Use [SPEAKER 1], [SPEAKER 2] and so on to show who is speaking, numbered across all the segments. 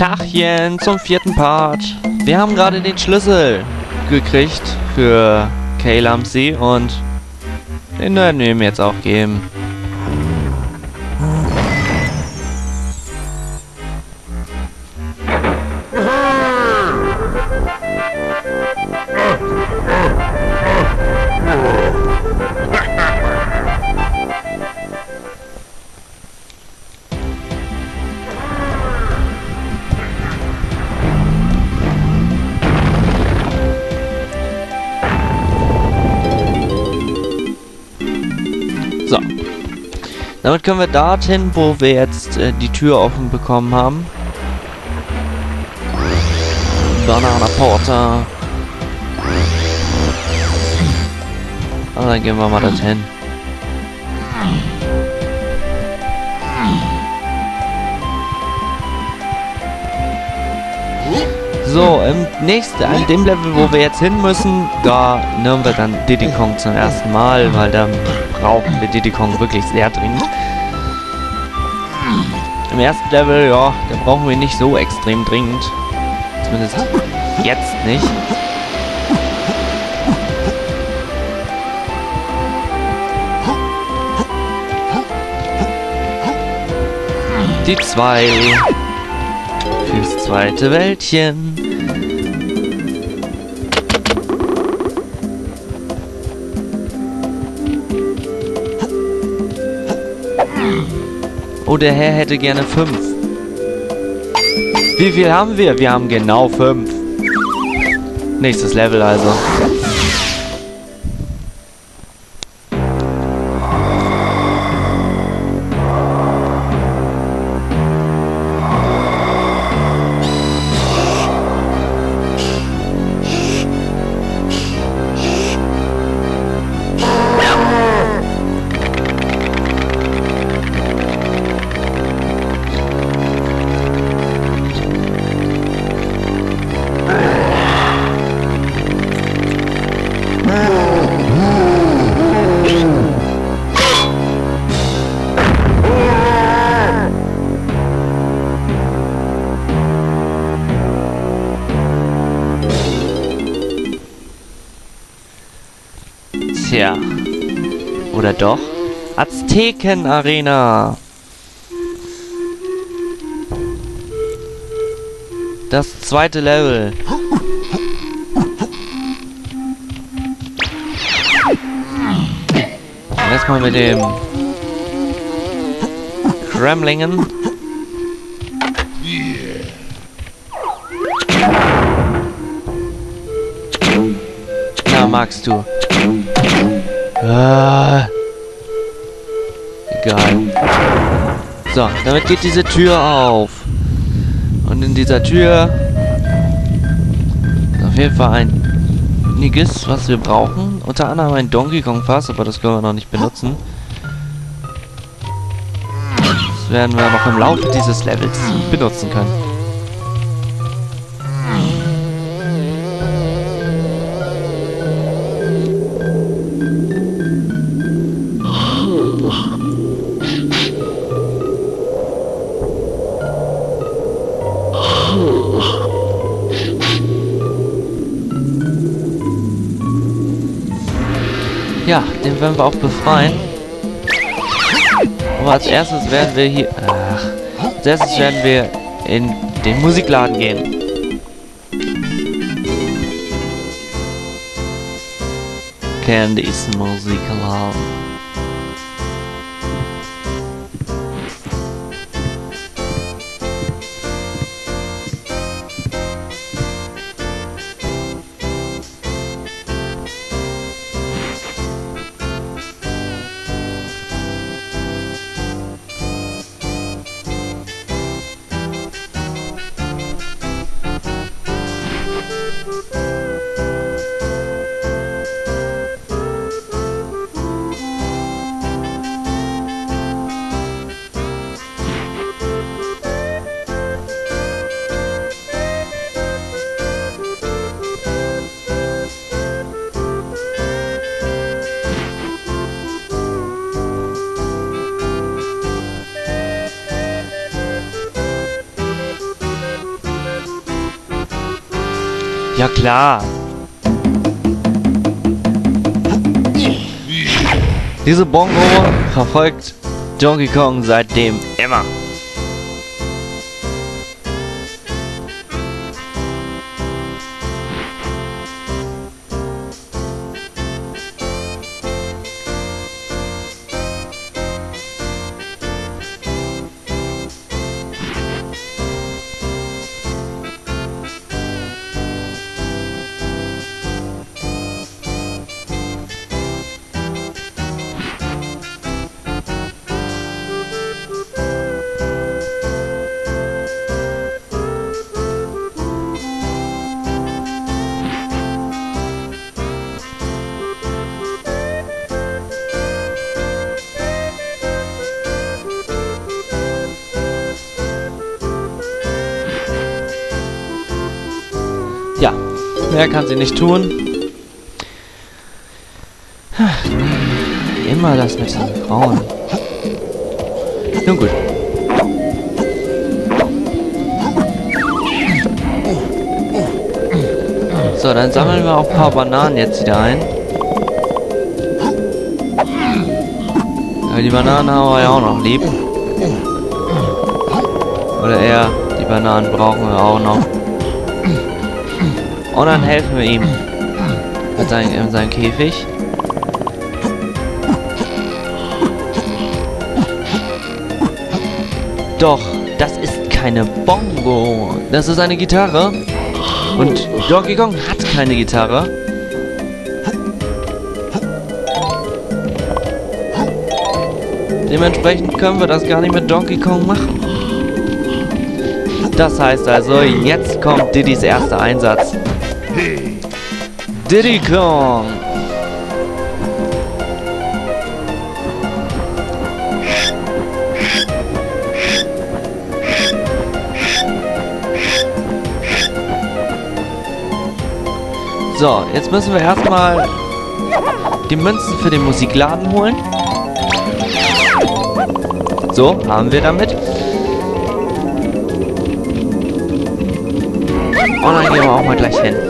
[SPEAKER 1] Tachchen zum vierten Part. Wir haben gerade den Schlüssel gekriegt für Kaylamsi und den werden wir ihm jetzt auch geben. Damit können wir dorthin, wo wir jetzt äh, die Tür offen bekommen haben. Banana Porter. Aber dann gehen wir mal dorthin. So, im nächsten, an dem Level, wo wir jetzt hin müssen, da nehmen wir dann Diddy Kong zum ersten Mal, weil da brauchen wir Diddy Kong wirklich sehr dringend. Im ersten Level, ja, da brauchen wir nicht so extrem dringend. Zumindest jetzt nicht. Die zwei fürs zweite Wäldchen. Oh, der Herr hätte gerne fünf. Wie viel haben wir? Wir haben genau fünf. Nächstes Level also. Oder doch? Azteken Arena. Das zweite Level. Erstmal mit dem Kremlingen. Na, magst du. Ah. Egal. So, damit geht diese Tür auf. Und in dieser Tür ist auf jeden Fall einiges, was wir brauchen. Unter anderem ein Donkey Kong Fass, aber das können wir noch nicht benutzen. Das werden wir noch im Laufe dieses Levels benutzen können. Ja, den werden wir auch befreien. Aber als erstes werden wir hier... Ach, als erstes werden wir in den Musikladen gehen. Candy's Musikladen. Ja klar. Diese Bongo verfolgt Donkey Kong seitdem immer. Mehr kann sie nicht tun. Immer das mit den Frauen. Nun gut. So, dann sammeln wir auch ein paar Bananen jetzt wieder ein. Aber die Bananen haben wir ja auch noch lieb. Oder eher, die Bananen brauchen wir auch noch. Und dann helfen wir ihm mit seinem, in seinem Käfig. Doch, das ist keine Bongo. Das ist eine Gitarre. Und Donkey Kong hat keine Gitarre. Dementsprechend können wir das gar nicht mit Donkey Kong machen. Das heißt also, jetzt kommt Diddy's erster Einsatz. Diddy Kong! So, jetzt müssen wir erstmal die Münzen für den Musikladen holen. So, haben wir damit. Und dann gehen wir auch mal gleich hin.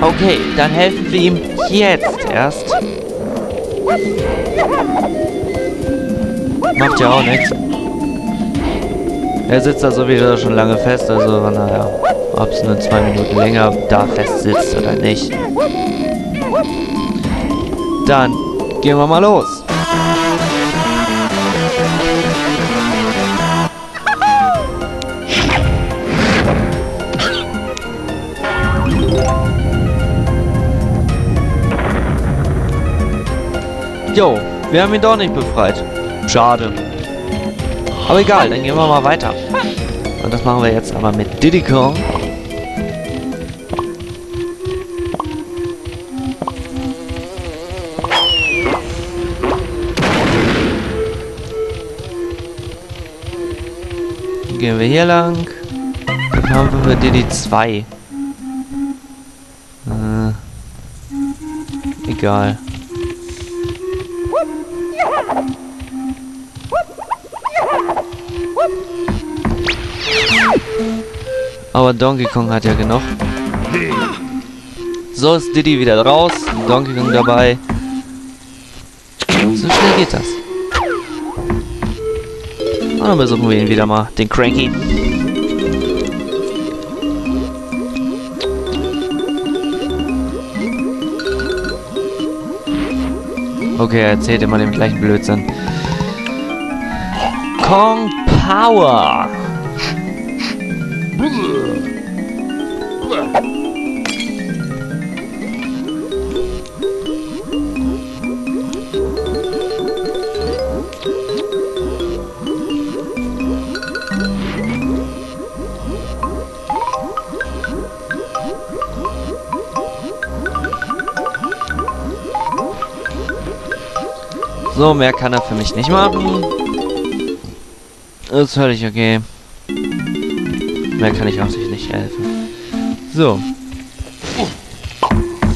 [SPEAKER 1] Okay, dann helfen wir ihm jetzt erst. Macht ja auch nichts. Er sitzt da sowieso schon lange fest, also naja, ob es nur zwei Minuten länger da fest sitzt oder nicht. Dann gehen wir mal los. Jo, wir haben ihn doch nicht befreit. Schade. Aber egal, dann gehen wir mal weiter. Und das machen wir jetzt aber mit Diddy Kong. Gehen wir hier lang. Dann haben wir Diddy 2. Äh, egal. Aber Donkey Kong hat ja genug. So ist Diddy wieder raus. Donkey Kong dabei. So schnell geht das. Und dann besuchen wir ihn wieder mal, den Cranky. Okay, er erzählt immer den gleichen Blödsinn. Kong Power! So, mehr kann er für mich nicht machen. Ist völlig okay. Mehr kann ich auch sich nicht helfen. So.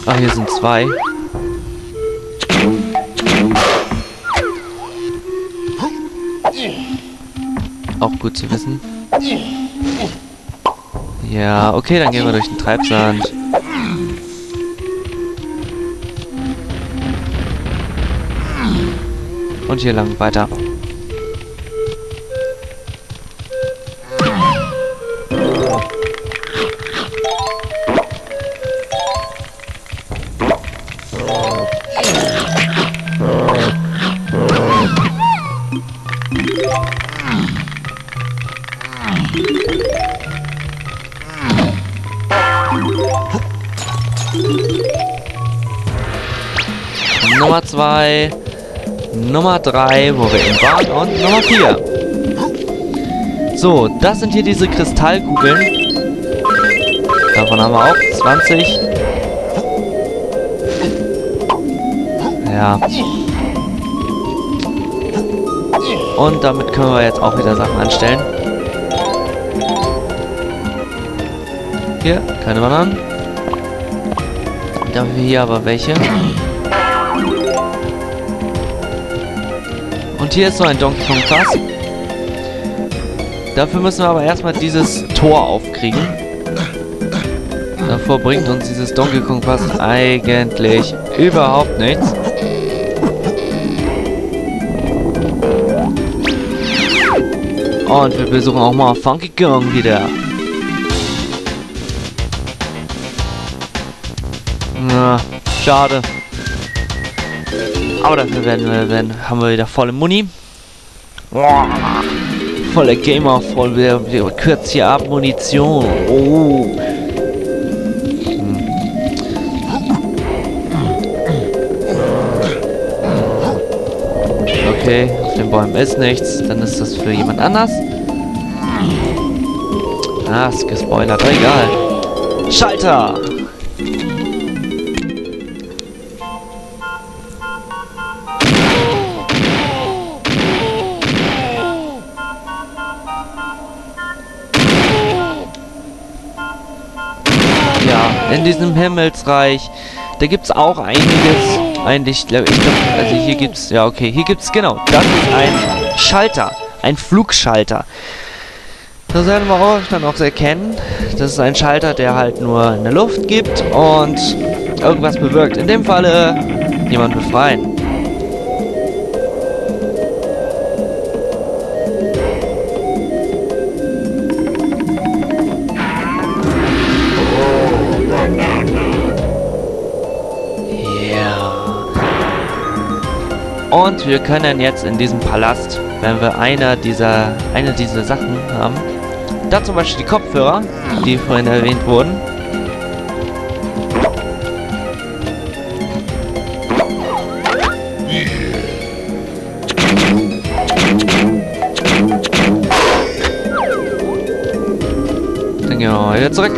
[SPEAKER 1] Ach, hier sind zwei. Auch gut zu wissen. Ja, okay, dann gehen wir durch den Treibsand. Und hier lang weiter. Nummer 2, Nummer 3, wo wir eben waren, und Nummer 4. So, das sind hier diese Kristallkugeln. Davon haben wir auch 20. Ja. Und damit können wir jetzt auch wieder Sachen anstellen. Hier, keine Bananen. Dafür hier aber welche. Und hier ist so ein Donkey Kong Fass. Dafür müssen wir aber erstmal dieses Tor aufkriegen. Davor bringt uns dieses Donkey Kong Fass eigentlich überhaupt nichts. Und wir besuchen auch mal Funky Kong wieder. Na, schade. Aber dafür werden wir, werden, haben wir wieder volle Muni. Volle Gamer, voll, wir, wir kürzen hier ab Munition. Oh. Okay, auf den Bäumen ist nichts. Dann ist das für jemand anders. Ah, ist gespoilert, egal. Schalter! In diesem Himmelsreich. Da gibt es auch einiges. Eigentlich, ich glaube, also hier gibt es, ja okay, hier gibt es, genau, das ist ein Schalter, ein Flugschalter. Das werden wir auch dann auch erkennen. Das ist ein Schalter, der halt nur in der Luft gibt und irgendwas bewirkt. In dem Falle jemand befreien. Und wir können jetzt in diesem Palast, wenn wir eine dieser, eine dieser Sachen haben, da zum Beispiel die Kopfhörer, die vorhin erwähnt wurden, Dann gehen wir mal wieder zurück.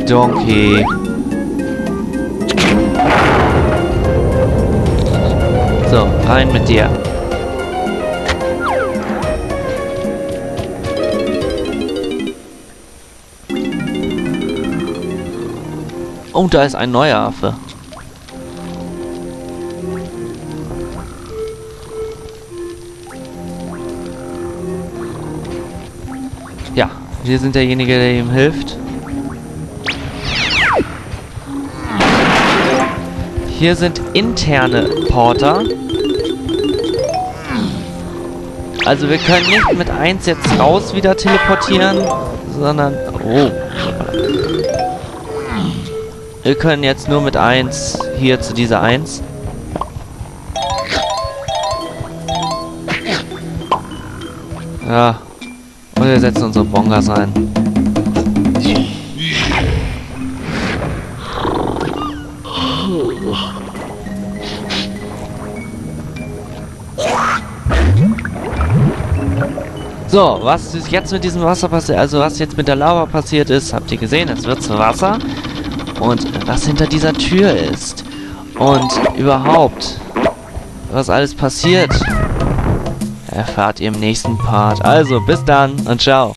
[SPEAKER 1] Donkey. So, rein mit dir. Oh, da ist ein neuer Affe. Ja, wir sind derjenige, der ihm hilft. Hier sind interne Porter. Also wir können nicht mit 1 jetzt raus wieder teleportieren, sondern... Oh. Wir können jetzt nur mit 1 hier zu dieser 1. Ja. Und wir setzen unsere Bongas ein. So, was ist jetzt mit diesem Wasser passiert, also was jetzt mit der Lava passiert ist, habt ihr gesehen, es wird zu Wasser. Und was hinter dieser Tür ist. Und überhaupt, was alles passiert, erfahrt ihr im nächsten Part. Also, bis dann und ciao.